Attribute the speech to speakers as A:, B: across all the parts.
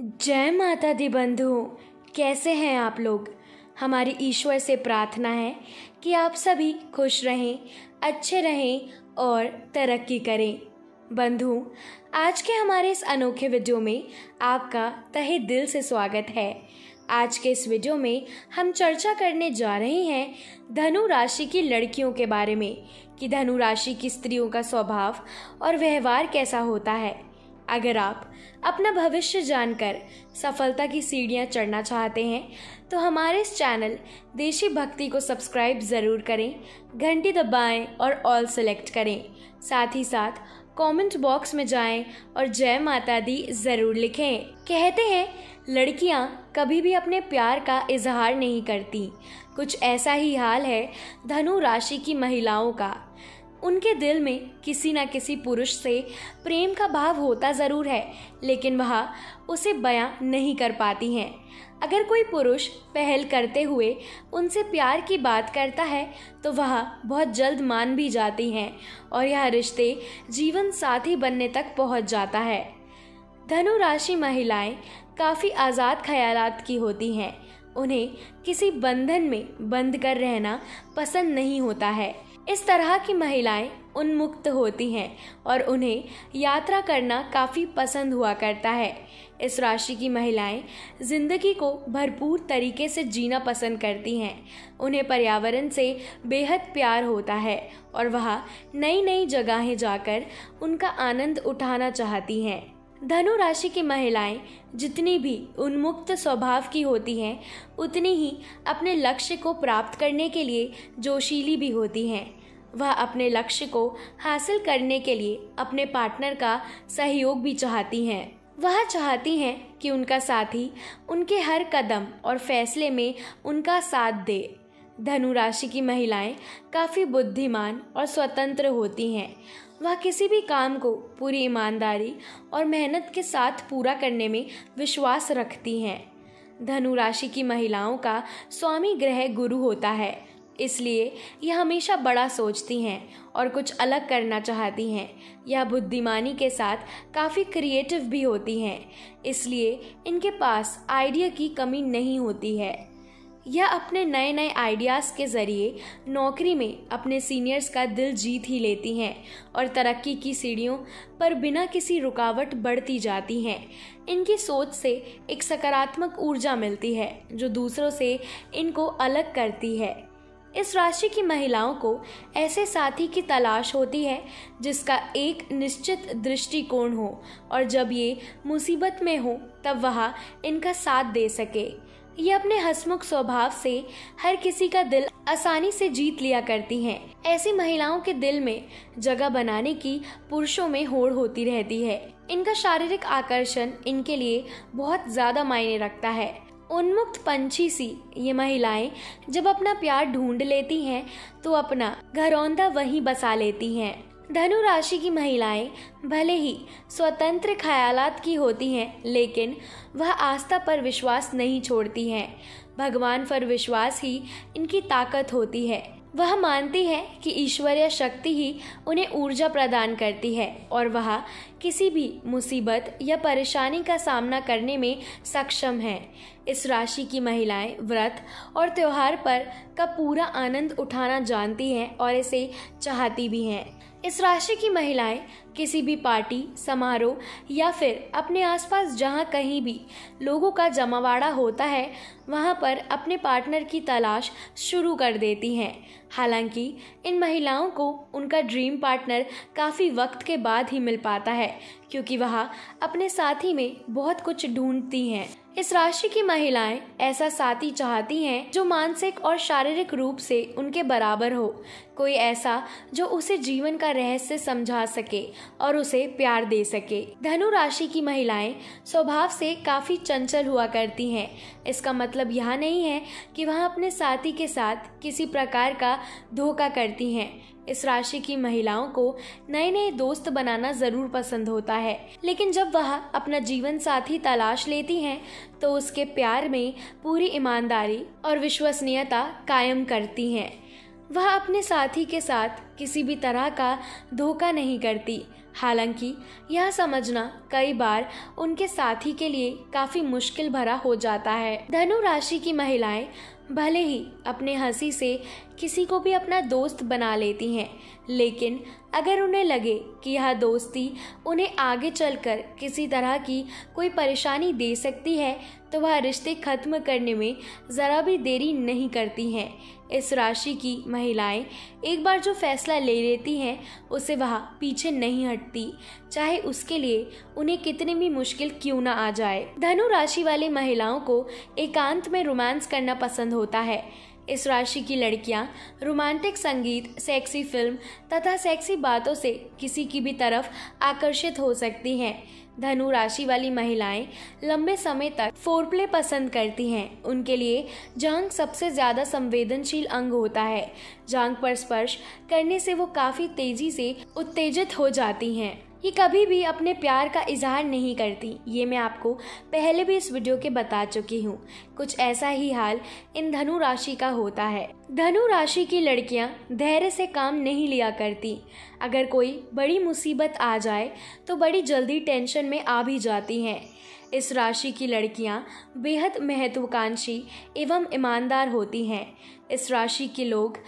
A: जय माता दी बंधु। कैसे हैं आप लोग? हमारी ईश्वर से प्रार्थना है कि आप सभी खुश रहें, अच्छे रहें और तरक्की करें। बंधु, आज के हमारे इस अनोखे वीडियो में आपका तहे दिल से स्वागत है। आज के इस वीडियो में हम चर्चा करने जा रहे हैं धनु राशि की लड़कियों के बारे में कि धनु राशि की स्त्रियों का स्वभाव और व्यवहार कैसा होता है। अगर आप अपना भविष्य जानकर सफलता की सीढ़ियाँ चढ़ना चाहते हैं तो हमारे इस चैनल देशी भक्ति को सब्सक्राइब ज़रूर करें, घंटी दबाएँ और ऑल सेलेक्ट करें। साथ ही साथ कमेंट बॉक्स में जाएँ और जय माता दी ज़रूर लिखें। कहते हैं, लड़कियाँ कभी भी अपने प्यार का इजहार नहीं करती। कुछ ऐसा ही हाल है धनु राशि की महिलाओं का। उनके दिल में किसी न किसी पुरुष से प्रेम का भाव होता ज़रूर है, लेकिन वह उसे बयां नहीं कर पाती हैं। अगर कोई पुरुष पहल करते हुए उनसे प्यार की बात करता है तो वह बहुत जल्द मान भी जाती हैं और यह रिश्ते जीवन साथी बनने तक पहुँच जाता है। धनु राशि महिलाएँ काफ़ी आज़ाद ख्यालात की होती हैं। उन्हें किसी बंधन में बंद कर रहना पसंद नहीं होता है। इस तरह की महिलाएँ उन्मुक्त होती हैं और उन्हें यात्रा करना काफ़ी पसंद हुआ करता है। इस राशि की महिलाएँ ज़िंदगी को भरपूर तरीके से जीना पसंद करती हैं। उन्हें पर्यावरण से बेहद प्यार होता है और वह नई नई जगहें जाकर उनका आनंद उठाना चाहती हैं। धनु राशि की महिलाएँ जितनी भी उन्मुक्त स्वभाव की होती हैं, उतनी ही अपने लक्ष्य को प्राप्त करने के लिए जोशीली भी होती हैं। वह अपने लक्ष्य को हासिल करने के लिए अपने पार्टनर का सहयोग भी चाहती हैं। वह चाहती हैं कि उनका साथी उनके हर कदम और फैसले में उनका साथ दे। धनु राशि की महिलाएँ काफ़ी बुद्धिमान और स्वतंत्र होती हैं। वह किसी भी काम को पूरी ईमानदारी और मेहनत के साथ पूरा करने में विश्वास रखती हैं। धनु राशि की महिलाओं का स्वामी ग्रह गुरु होता है, इसलिए यह हमेशा बड़ा सोचती हैं और कुछ अलग करना चाहती हैं। यह बुद्धिमानी के साथ काफ़ी क्रिएटिव भी होती हैं, इसलिए इनके पास आइडिया की कमी नहीं होती है। यह अपने नए नए आइडियाज़ के ज़रिए नौकरी में अपने सीनियर्स का दिल जीत ही लेती हैं और तरक्की की सीढ़ियों पर बिना किसी रुकावट बढ़ती जाती हैं। इनकी सोच से एक सकारात्मक ऊर्जा मिलती है, जो दूसरों से इनको अलग करती है। इस राशि की महिलाओं को ऐसे साथी की तलाश होती है, जिसका एक निश्चित दृष्टिकोण हो और जब ये मुसीबत में हो, तब वह इनका साथ दे सके। ये अपने हसमुख स्वभाव से हर किसी का दिल आसानी से जीत लिया करती हैं। ऐसी महिलाओं के दिल में जगह बनाने की पुरुषों में होड़ होती रहती है। इनका शारीरिक आकर्षण इनके लिए बहुत ज़्यादा मायने रखता है। उन्मुक्त पंछी सी ये महिलाएँ जब अपना प्यार ढूंढ लेती हैं तो अपना घरौंदा वहीं बसा लेती हैं। धनु राशि की महिलाएँ भले ही स्वतंत्र ख्यालात की होती हैं, लेकिन वह आस्था पर विश्वास नहीं छोड़ती हैं। भगवान पर विश्वास ही इनकी ताकत होती है। वह मानती है कि ईश्वरीय शक्ति ही उन्हें ऊर्जा प्रदान करती है और वह किसी भी मुसीबत या परेशानी का सामना करने में सक्षम है। इस राशि की महिलाएँ व्रत और त्यौहार पर का पूरा आनंद उठाना जानती हैं और इसे चाहती भी हैं। इस राशि की महिलाएँ किसी भी पार्टी, समारोह या फिर अपने आसपास जहाँ कहीं भी लोगों का जमावाड़ा होता है, वहाँ पर अपने पार्टनर की तलाश शुरू कर देती हैं। हालाँकि, इन महिलाओं को उनका ड्रीम पार्टनर काफ़ी वक्त के बाद ही मिल पाता है, क्योंकि वह अपने साथी में बहुत कुछ ढूंढती हैं। इस राशि की महिलाएँ ऐसा साथी चाहती हैं जो मानसिक और शारीरिक रूप से उनके बराबर हो, कोई ऐसा जो उसे जीवन का रहस्य समझा सके और उसे प्यार दे सके। धनु राशि की महिलाएँ स्वभाव से काफ़ी चंचल हुआ करती हैं। इसका मतलब यह नहीं है कि वह अपने साथी के साथ किसी प्रकार का धोखा करती हैं। इस राशि की महिलाओं को नए नए दोस्त बनाना ज़रूर पसंद होता है। लेकिन जब वह अपना जीवन साथी तलाश लेती हैं तो उसके प्यार में पूरी ईमानदारी और विश्वसनीयता कायम करती हैं। वह अपने साथी के साथ किसी भी तरह का धोखा नहीं करती। हालाँकि, यह समझना कई बार उनके साथी के लिए काफ़ी मुश्किल भरा हो जाता है। धनु राशि की महिलाएँ भले ही अपने हँसी से किसी को भी अपना दोस्त बना लेती हैं, लेकिन अगर उन्हें लगे कि यह दोस्ती उन्हें आगे चलकर किसी तरह की कोई परेशानी दे सकती है तो वह रिश्ते खत्म करने में ज़रा भी देरी नहीं करती हैं। इस राशि की महिलाएँ एक बार जो फैसला ले लेती हैं, उसे वह पीछे नहीं हटती, चाहे उसके लिए उन्हें कितनी भी मुश्किल क्यों ना आ जाए। धनु राशि वाली महिलाओं को एकांत में रोमांस करना पसंद होता है। इस राशि की लड़कियाँ रोमांटिक संगीत सेक्सी फ़िल्म तथा सेक्सी बातों से किसी की भी तरफ़ आकर्षित हो सकती हैं। धनु राशि वाली महिलाएँ लंबे समय तक फोरप्ले पसंद करती हैं। उनके लिए जांग सबसे ज़्यादा संवेदनशील अंग होता है। जांग पर स्पर्श करने से वो काफ़ी तेज़ी से उत्तेजित हो जाती हैं। ये कभी भी अपने प्यार का इजहार नहीं करती। ये मैं आपको पहले भी इस वीडियो के बता चुकी हूँ। कुछ ऐसा ही हाल इन धनु राशि का होता है। धनु राशि की लड़कियाँ धैर्य से काम नहीं लिया करती। अगर कोई बड़ी मुसीबत आ जाए तो बड़ी जल्दी टेंशन में आ भी जाती हैं। इस राशि की लड़कियाँ बेहद महत्वाकांक्षी एवं ईमानदार होती हैं। इस राशि के लोग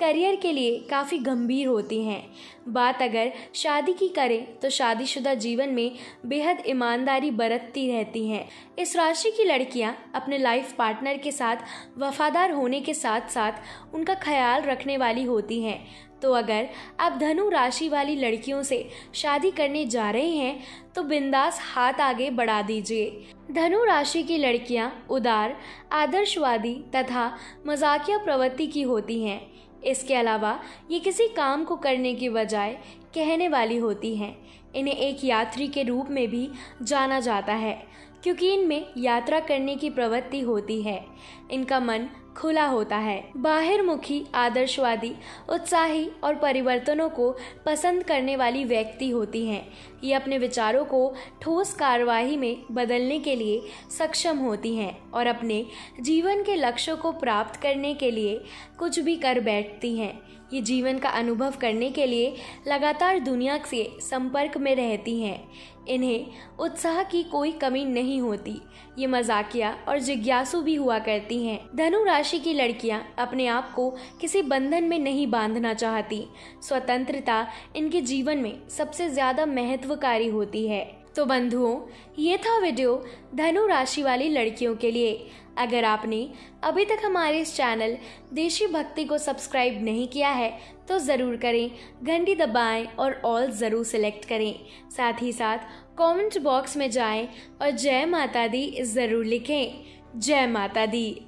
A: करियर के लिए काफ़ी गंभीर होती हैं। बात अगर शादी की करें तो शादीशुदा जीवन में बेहद ईमानदारी बरतती रहती हैं। इस राशि की लड़कियाँ अपने लाइफ पार्टनर के साथ, वफादार होने के साथ साथ उनका ख्याल रखने वाली होती हैं। तो अगर आप धनु राशि वाली लड़कियों से शादी करने जा रहे हैं तो बिंदास हाथ आगे बढ़ा दीजिए। धनु राशि की लड़कियाँ उदार, आदर्शवादी तथा मजाकिया प्रवृत्ति की होती हैं। इसके अलावा ये किसी काम को करने की बजाय कहने वाली होती हैं। इन्हें एक यात्री के रूप में भी जाना जाता है, क्योंकि इनमें यात्रा करने की प्रवृत्ति होती है। इनका मन खुला होता है। बाहिर मुखी आदर्शवादी, उत्साही और परिवर्तनों को पसंद करने वाली व्यक्ति होती हैं। ये अपने विचारों को ठोस कार्यवाही में बदलने के लिए सक्षम होती हैं और अपने जीवन के लक्ष्यों को प्राप्त करने के लिए कुछ भी कर बैठती हैं। ये जीवन का अनुभव करने के लिए लगातार दुनिया से संपर्क में रहती हैं। इन्हें उत्साह की कोई कमी नहीं होती। ये मजाकिया और जिज्ञासु भी हुआ करती हैं। धनु राशि की लड़कियाँ अपने आप को किसी बंधन में नहीं बांधना चाहती। स्वतंत्रता इनके जीवन में सबसे ज़्यादा महत्वकारी होती है। तो बंधुओं, ये था वीडियो धनु राशि वाली लड़कियों के लिए। अगर आपने अभी तक हमारे इस चैनल देशी भक्ति को सब्सक्राइब नहीं किया है तो ज़रूर करें, घंटी दबाएँ और ऑल ज़रूर सिलेक्ट करें। साथ ही साथ कमेंट बॉक्स में जाएँ और जय माता दी ज़रूर लिखें। जय माता दी।